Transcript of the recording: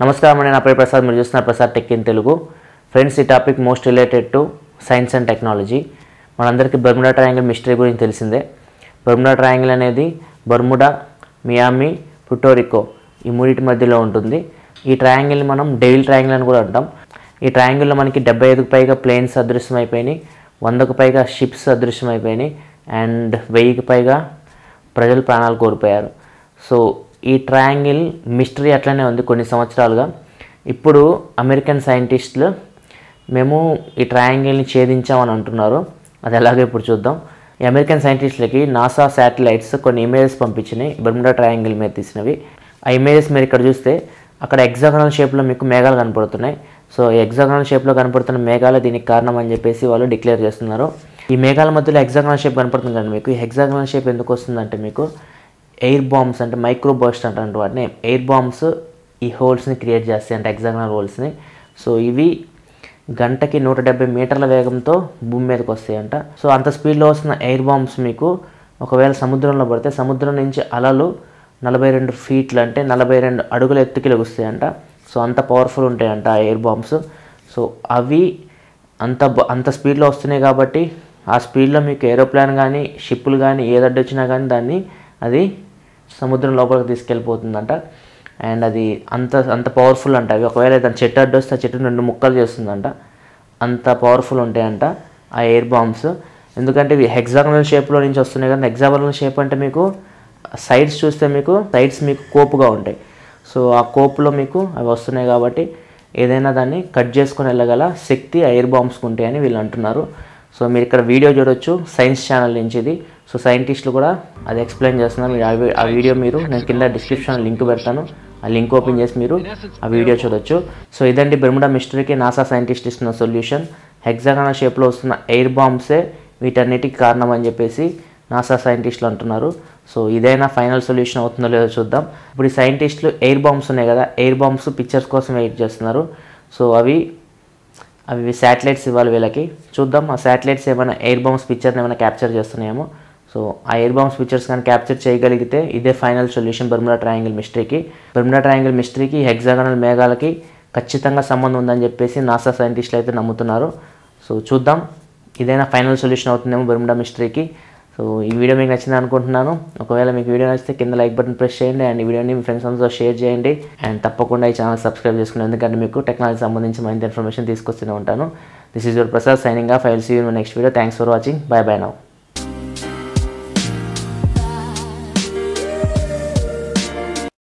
నమస్కారం అండి నా పేరు ప్రసాద్ మీరు చూస్తున్నారు Prasad tech in Telugu friends ఈ topic most related to science and technology మనందరికీ బర్ముడా ట్రయాంగిల్ మిస్టరీ గురించి తెలిసిందే. బర్ముడా ట్రయాంగిల్ అనేది బర్ముడా మియామి పుటోరికో ఈ మూడింటి మధ్యలో ఉంటుంది. ఈ ట్రయాంగిల్ని మనం డెవిల్ ట్రయాంగిల్ అని కూడా అంటాం. ఈ ట్రయాంగిల్లో మనకి డెబ్బై ఐదుకు పైగా ప్లేన్స్ అదృశ్యమైపోయినాయి వందకు పైగా షిప్స్ అదృశ్యమైపోయినాయి అండ్ వెయ్యికి పైగా ప్రజలు ప్రాణాలు కోల్పోయారు. సో ఈ ట్రయాంగిల్ మిస్టరీ అట్లనే ఉంది కొన్ని సంవత్సరాలుగా. ఇప్పుడు అమెరికన్ సైంటిస్టులు మేము ఈ ట్రయాంగిల్ని ఛేదించామని అంటున్నారు. అది ఎలాగో ఇప్పుడు చూద్దాం. ఈ అమెరికన్ సైంటిస్టులకి నాసా శాటిలైట్స్ కొన్ని ఇమేజెస్ పంపించినాయి బ్రహ్మడా ట్రయాంగిల్ మీద తీసినవి. ఆ ఇమేజెస్ మీరు ఇక్కడ చూస్తే అక్కడ ఎగ్జాగనల్ షేప్లో మీకు మేఘాలు కనపడుతున్నాయి. సో ఈ ఎగ్జాగనల్ షేప్లో కనపడుతున్న మేఘాలు దీనికి కారణం అని చెప్పేసి వాళ్ళు డిక్లేర్ చేస్తున్నారు. ఈ మేఘాల మధ్యలో ఎగ్జాగనల్ షేప్ కనపడుతుంది కానీ మీకు? ఈ హెగ్జాగనల్ షేప్ ఎందుకు వస్తుందంటే మీకు ఎయిర్ బాంబ్స్ అంటే మైక్రో బర్స్ట్ అంటే వాటిని. ఎయిర్ బాంబ్స్ ఈ హోల్స్ని క్రియేట్ చేస్తాయి అంటే ఎగ్జాగ్నల్ హోల్స్ని సో ఇవి గంటకి నూట డెబ్బై మీటర్ల వేగంతో భూమి మీదకి వస్తాయంట. సో అంత స్పీడ్లో వస్తున్న ఎయిర్ బాంబ్స్ మీకు ఒకవేళ సముద్రంలో పడితే సముద్రం నుంచి అలలు నలభై రెండు ఫీట్లు అంటే నలభై రెండు అడుగుల ఎత్తుకి లెగుస్తాయంట సో అంత పవర్ఫుల్ ఉంటాయంట ఆ ఎయిర్ బాంబ్స్ సో అవి అంత అంత స్పీడ్లో వస్తున్నాయి కాబట్టి ఆ స్పీడ్లో మీకు ఏరోప్లేన్ కానీ షిప్పులు కానీ ఏదడ్డొచ్చినా కానీ దాన్ని అది సముద్రం లోపలికి తీసుకెళ్ళిపోతుందంట. అండ్ అది అంత అంత పవర్ఫుల్ అంట. అవి ఒకవేళ దాని చెట్టు అడ్డొస్తే ఆ చెట్టు రెండు ముక్కలు చేస్తుందంట. అంత పవర్ఫుల్ ఉంటాయంట ఆ ఎయిర్ బాంబ్స్ ఎందుకంటే ఇవి హెగ్జాగనల్ షేప్లో నుంచి వస్తున్నాయి కానీ హెగ్జాగనల్ షేప్ అంటే మీకు సైడ్స్ చూస్తే మీకు సైడ్స్ మీకు కోపుగా ఉంటాయి. సో ఆ కోపులో మీకు అవి వస్తున్నాయి కాబట్టి ఏదైనా దాన్ని కట్ చేసుకొని వెళ్ళగల శక్తి ఆ ఎయిర్ బాంబ్స్కి ఉంటాయని వీళ్ళు అంటున్నారు. సో మీరు ఇక్కడ వీడియో చూడొచ్చు సైన్స్ ఛానల్ నుంచి ఇది సో సైంటిస్టులు కూడా అది ఎక్స్ప్లెయిన్ చేస్తున్నారు. మీరు ఆ వీడియో మీరు నేను కింద డిస్క్రిప్షన్ లింక్ పెడతాను. ఆ లింక్ ఓపెన్ చేసి మీరు ఆ వీడియో చూడొచ్చు. సో ఇదండి బెర్ముడా మిస్టరీకి నాసా సైంటిస్ట్ ఇస్తున్న సొల్యూషన్ హెగ్జాగన షేప్లో వస్తున్న ఎయిర్ బాంబ్సే వీటన్నిటికి కారణం అని చెప్పేసి నాసా సైంటిస్టులు అంటున్నారు. సో ఇదైనా ఫైనల్ సొల్యూషన్ అవుతుందో లేదో చూద్దాం. ఇప్పుడు ఈ సైంటిస్టులు ఎయిర్ బాంబ్స్ ఉన్నాయి కదా ఎయిర్ బాంబ్స్ పిక్చర్స్ కోసం వెయిట్ చేస్తున్నారు. సో అవి అవి శాటిలైట్స్ ఇవ్వాలి వీళ్ళకి. చూద్దాం ఆ శాటిలైట్స్ ఏమైనా ఎయిర్ బాంబ్స్ పిక్చర్ని ఏమైనా క్యాప్చర్ చేస్తున్నాయేమో. సో ఆ ఎయిర్ బాంబ్స్ పిక్చర్స్ కానీ క్యాప్చర్ చేయగలిగితే ఇదే ఫైనల్ సొల్యూషన్ బర్ముడా ట్రయాంగిల్ మిస్టరీకి బర్ముడా ట్రయాంగిల్ మిస్టరీకి హెగ్జాగనల్ మేఘాలకి ఖచ్చితంగా సంబంధం ఉందని చెప్పేసి నాసా సైంటిస్టులు అయితే నమ్ముతున్నారు. సో చూద్దాం. ఇదైనా ఫైనల్ సొల్యూషన్ అవుతుందేమో బర్ముడా మిస్టరీకి సో ఈ వీడియో మీకు నచ్చింది అనుకుంటున్నాను. ఒకవేళ మీకు వీడియో నచ్చితే కింద లైక్ బటన్ ప్రెస్ చేయండి అండ్ ఈ వీడియోని మీ ఫ్రెండ్స్ అందరితో షేర్ చేయండి. అండ్ తప్పకుండా ఈ ఛానల్ సబ్స్క్రైబ్ చేసుకుని ఎందుకంటే మీకు టెక్నాలజీ సంబంధించి మరింత ఇన్ఫర్మేషన్ తీసుకొస్తూనే ఉంటాను. This is your Prasad signing off I will see you next video thanks for watching bye bye now